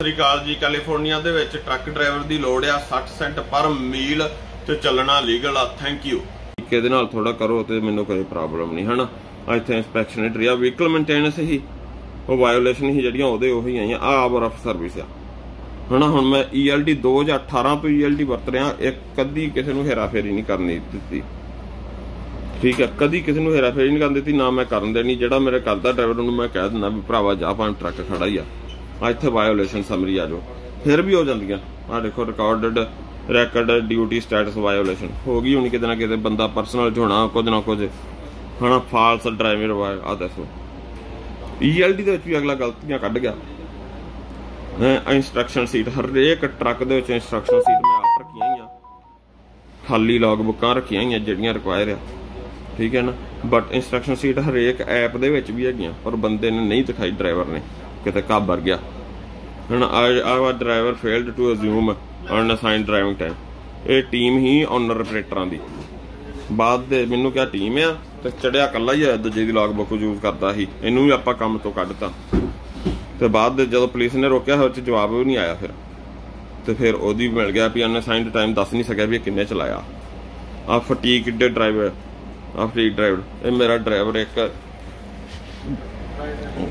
ਸਤਿ ਸ੍ਰੀ ਅਕਾਲ ਜੀ। ਕੈਲੀਫੋਰਨੀਆ ਦੇ ਵਿੱਚ ਟਰੱਕ ਡਰਾਈਵਰ ਦੀ ਲੋੜ ਆ 60 ਸੈਂਟ ਪਰ ਮੀਲ ਤੇ ਚੱਲਣਾ ਲੀਗਲ ਆ। ਥੈਂਕ ਯੂ ਇਹਦੇ ਨਾਲ ਥੋੜਾ ਕਰੋ ਤੇ ਮੈਨੂੰ ਕੋਈ ਪ੍ਰੋਬਲਮ ਨਹੀਂ, ਹਨਾ? ਆ ਇੱਥੇ ਇਨਸਪੈਕਸ਼ਨ ਹਿਸਟਰੀ ਆ ਵਹੀਕਲ ਮੇਨਟੇਨੈਂਸ ਹੀ। ਉਹ ਵਾਇਓਲੇਸ਼ਨ ਹੀ ਜਿਹੜੀਆਂ ਉਹਦੇ ਉਹੀ ਆਈਆਂ। ਆ ਆਵਰ ਆਫ ਸਰਵਿਸ ਆ। ਹਨਾ, ਹੁਣ ਮੈਂ ELD 2018 ਤੋਂ ELD ਵਰਤ ਰਿਹਾ, ਇੱਕ ਕਦੀ ਕਿਸੇ ਨੂੰ ਹੇਰਾਫੇਰੀ ਨਹੀਂ ਕਰਨੀ ਦਿੱਤੀ। ਠੀਕ ਹੈ ਕਦੀ ਕਿਸੇ ਨੂੰ ਹੇਰਾਫੇਰੀ ਨਹੀਂ ਕਰਨ ਦਿੱਤੀ, ਨਾ ਮੈਂ ਕਰਨ ਦੇਣੀ। ਜਿਹੜਾ ਮੇਰੇ ਕਰਦਾ ਡਰਾਈਵਰ ਨੂੰ ਮੈਂ ਕਹਿ ਦਿੰਦਾ ਵੀ ਭਰਾਵਾ, ਜਾ ਪਾਣ ਟਰੱਕ ਖੜਾ ਹੀ ਆ। ਆ ਇੱਥੇ ਵਾਇਓਲੇਸ਼ਨ ਸਮਰੀ ਆ ਜੋ ਫਿਰ ਵੀ ਹੋ ਜਾਂਦੀਆਂ। ਆ ਦੇਖੋ recorded record duty status violation ਹੋ ਗਈ ਹੋਣੀ ਕਿਤੇ ਨਾ ਕਿਤੇ ਬੰਦਾ ਪਰਸਨਲ ਚ ਹੋਣਾ, ਕੁਝ ਨਾ ਕੁਝ। ਹਨਾ ਫਾਲਸ ਡਰਾਈਵਰ ਆ ਦੱਸੋ। ELD ਦੇ ਵਿੱਚ ਵੀ ਅਗਲਾ ਗਲਤੀਆਂ ਕੱਢ ਗਿਆ। ਮੈਂ ਸੀਟ ਹਰੇਕ ਟਰੱਕ ਦੇ ਵਿੱਚ ਇਨਸਟਰਕਸ਼ਨ ਸੀਟ ਮੈਂ ਆਪ ਰੱਖੀਆਂ ਹੋਈਆਂ ਖਾਲੀ ਲੌਗ ਬੁੱਕਾਂ ਰੱਖੀਆਂ ਹੋਈਆਂ ਜਿਹੜੀਆਂ ਰਿਕੁਆਇਰ ਆ। ਠੀਕ ਹੈ ਨਾ? ਬਟ ਇੰਸਟਰਕਸ਼ਨ ਸੀਟ ਹਰੇਕ ਐਪ ਦੇ ਵਿੱਚ ਵੀ ਹੈਗੀਆਂ, ਪਰ ਬੰਦੇ ਨੇ ਨਹੀਂ ਦਿਖਾਈ ਡਰਾਈਵਰ ਨੇ। ਕਿਤੇ ਘਾਬਰ ਗਿਆ। ਹੁਣ ਆਵਾ driver failed to assume unassign driving time ਇਹ ਟੀਮ ਹੀ ਓਨਰ ਆਪਰੇਟਰਾਂ ਦੀ। ਬਾਅਦ ਦੇ ਮੈਨੂੰ ਕਿਹਾ ਟੀਮ ਆ, ਤੇ ਚੜਿਆ ਕੱਲਾ ਹੀ ਆ, ਦੂਜੇ ਦੀ ਲੌਗ ਬੁੱਕ ਯੂਜ਼ ਕਰਦਾ ਸੀ। ਇਹਨੂੰ ਵੀ ਆਪਾਂ ਕੰਮ ਤੋਂ ਕੱਢਤਾ ਤੇ। ਬਾਅਦ ਦੇ ਜਦੋਂ ਪੁਲਿਸ ਨੇ ਰੋਕਿਆ ਉਹ ਚ ਜਵਾਬ ਵੀ ਨਹੀਂ ਆਇਆ ਫਿਰ। ਤੇ ਫਿਰ ਉਹਦੀ ਮਿਲ ਗਿਆ ਵੀ ਅਨਅਸਾਈਨਡ ਟਾਈਮ ਦੱਸ ਨਹੀਂ ਸਕਿਆ ਵੀ ਇਹ ਕਿੰਨੇ ਚਲਾਇਆ। ਆ ਫਟੀਕ ਦੇ ਡਰਾਈਵਰ ਆ ਫਟੀਕ ਡਰਾਈਵਰ ਇਹ ਮੇਰਾ ਡਰਾਈਵਰ ਇੱਕ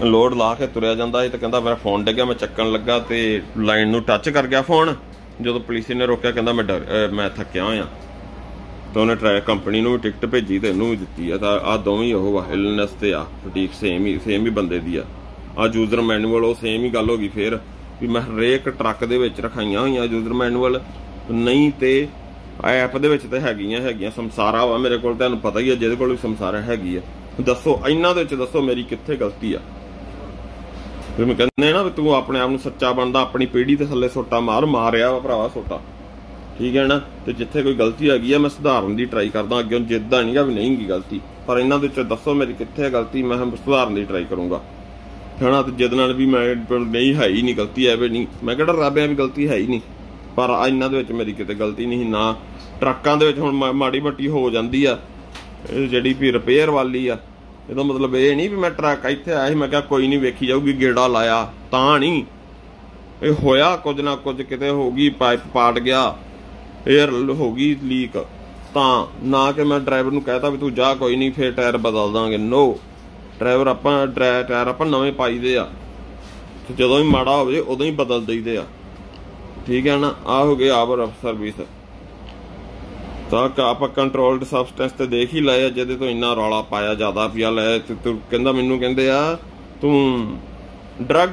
ਲੋਡ ਲਾ ਕੇ ਤੁਰਿਆ ਜਾਂਦਾ ਸੀ ਤੇ ਕਹਿੰਦਾ ਮੇਰਾ ਫੋਨ ਡਿੱਗਿਆ ਮੈਂ ਚੱਕਣ ਲੱਗਾ ਤੇ ਲਾਈਨ ਨੂੰ ਟੱਚ ਕਰ ਗਿਆ ਫੋਨ। ਜਦੋਂ ਪੁਲਿਸ ਨੇ ਰੋਕਿਆ, ਕਹਿੰਦਾ ਮੈਂ ਮੈਂ ਥੱਕਿਆ ਹੋਇਆ। ਤਾਂ ਉਹਨੇ ਟਰੈਕ ਕੰਪਨੀ ਨੂੰ ਵੀ ਟਿਕਟ ਭੇਜੀ ਤੇ ਇਹਨੂੰ ਵੀ ਦਿੱਤੀ ਆ। ਤਾਂ ਆ ਦੋਵੇਂ ਉਹ ਆ ਇਲਨੈਸ ਤੇ ਆ ਫਟੀਕ ਸੇਮ ਹੀ ਸੇਮ ਹੀ ਬੰਦੇ ਦੀ ਆ। ਆ ਯੂਜ਼ਰ ਮੈਨੂਅਲ ਉਹ ਸੇਮ ਹੀ ਗੱਲ ਹੋ ਗਈ ਫੇਰ, ਵੀ ਮੈਂ ਹਰੇਕ ਟਰੱਕ ਦੇ ਵਿੱਚ ਰਖਾਈਆਂ ਹੋਈਆਂ ਯੂਜ਼ਰ ਮੈਨੂਅਲ ਨਹੀਂ ਤੇ ਐਪ ਦੇ ਵਿੱਚ ਤੇ ਹੈਗੀਆਂ ਹੈਗੀਆਂ। ਸੰਸਾਰਾ ਵਾ ਮੇਰੇ ਕੋਲ, ਤੁਹਾਨੂੰ ਪਤਾ ਹੀ ਆ, ਜਿਹਦੇ ਕੋਲ ਵੀ ਸੰਸਾਰਾ ਹੈਗੀ ਆ। ਦੱਸੋ, ਇਹਨਾਂ ਦੇ ਵਿੱਚ ਦੱਸੋ ਮੇਰੀ ਕਿੱਥੇ ਗਲਤੀ ਆ। ਵੀ ਕਹਿੰਦੇ ਨਾ ਵੀ ਤੂੰ ਆਪਣੇ ਆਪ ਨੂੰ ਸੱਚਾ ਬਣਦਾ, ਆਪਣੀ ਪੀੜੀ ਤੇ ਥੱਲੇ ਸੋਟਾ ਮਾਰ, ਮਾਰਿਆ ਵਾ ਭਰਾਵਾ ਸੋਟਾ। ਠੀਕ ਹੈ ਨਾ? ਤੇ ਜਿੱਥੇ ਕੋਈ ਗਲਤੀ ਹੈਗੀ ਆ, ਮੈਂ ਸੁਧਾਰਨ ਦੀ ਟਰਾਈ ਕਰਦਾ, ਅੱਗੇ ਜਿੱਦਾਂ ਨਹੀਂਗਾ ਵੀ ਨਹੀਂ ਗੀ ਗਲਤੀ। ਪਰ ਇਹਨਾਂ ਦੇ ਵਿੱਚ ਦੱਸੋ ਮੇਰੀ ਕਿੱਥੇ ਗਲਤੀ, ਮੈਂ ਸੁਧਾਰਨ ਦੀ ਟਰਾਈ ਕਰੂੰਗਾ। ਹਣਾ ਤੇ ਜਿੱਦ ਨਾਲ ਵੀ ਮੈਂ ਨਹੀਂ, ਹੈ ਹੀ ਨਹੀਂ ਗਲਤੀ, ਐਵੇਂ ਨਹੀਂ। ਮੈਂ ਕਿਹੜਾ ਰੱਬ ਆ ਵੀ ਗਲਤੀ ਹੈ ਹੀ ਨਹੀਂ। ਪਰ ਇਹਨਾਂ ਦੇ ਵਿੱਚ ਮੇਰੀ ਕਿਤੇ ਗਲਤੀ ਨਹੀਂ ਨਾ ਟਰੱਕਾਂ ਦੇ ਵਿੱਚ ਹੁਣ ਮਾੜੀ ਮੱਟੀ ਹੋ ਜਾਂਦੀ ਆ ਜਿਹੜੀ ਵੀ ਰਿਪੇਅਰ ਵਾਲੀ ਆ। ਇਹਦਾ ਮਤਲਬ ਇਹ ਨਹੀਂ ਵੀ ਮੈਂ ਟਰੱਕ ਇੱਥੇ ਆਇਆ ਸੀ, ਮੈਂ ਕਿਹਾ ਕੋਈ ਨਹੀਂ ਵੇਖੀ ਜਾਊਗੀ, ਗੇੜਾ ਲਾਇਆ, ਤਾਂ ਨਹੀਂ। ਇਹ ਹੋਇਆ ਕੁਝ ਨਾ ਕੁਝ, ਕਿਤੇ ਹੋ ਗਈ ਪਾਈਪ ਪਾਟ ਗਿਆ 에ਅਰ ਹੋ ਗਈ ਲੀਕ ਤਾਂ ਨਾ ਕਿ ਮੈਂ ਡਰਾਈਵਰ ਨੂੰ ਕਹਤਾ ਵੀ ਤੂੰ ਜਾ, ਕੋਈ ਨਹੀਂ, ਫੇਰ ਟਾਇਰ ਬਦਲ ਦਾਂਗੇ। ਨੋ ਡਰਾਈਵਰ ਆਪਾਂ ਡਰਾ- ਟਾਇਰ ਆਪਾਂ ਨਵੇਂ ਪਾਈਦੇ ਆ। ਤੇ ਜਦੋਂ ਵੀ ਮਾੜਾ ਹੋਵੇ, ਉਦੋਂ ਹੀ ਬਦਲ ਦਈਦੇ ਆ। ਠੀਕ ਹੈ ਨਾ? ਆ ਹੋ ਗਏ ਆਵਰ ਆਫ ਸਰਵਿਸ ਤਾਂ ਆਪਾਂ ਕੰਟਰੋਲਡ ਸਬਸਟੈਂਸ ਤੇ ਦੇਖ ਹੀ ਲਏ ਜਿਹਦੇ ਤੋਂ ਇੰਨਾ ਰੌਲਾ ਪਾਇਆ ਜ਼ਿਆਦਾ ਪਿਆ ਲੈ, ਤੇ ਤੂੰ ਕਹਿੰਦਾ ਮੈਨੂੰ ਕਹਿੰਦੇ ਆ, ਤੂੰ ਡਰਗ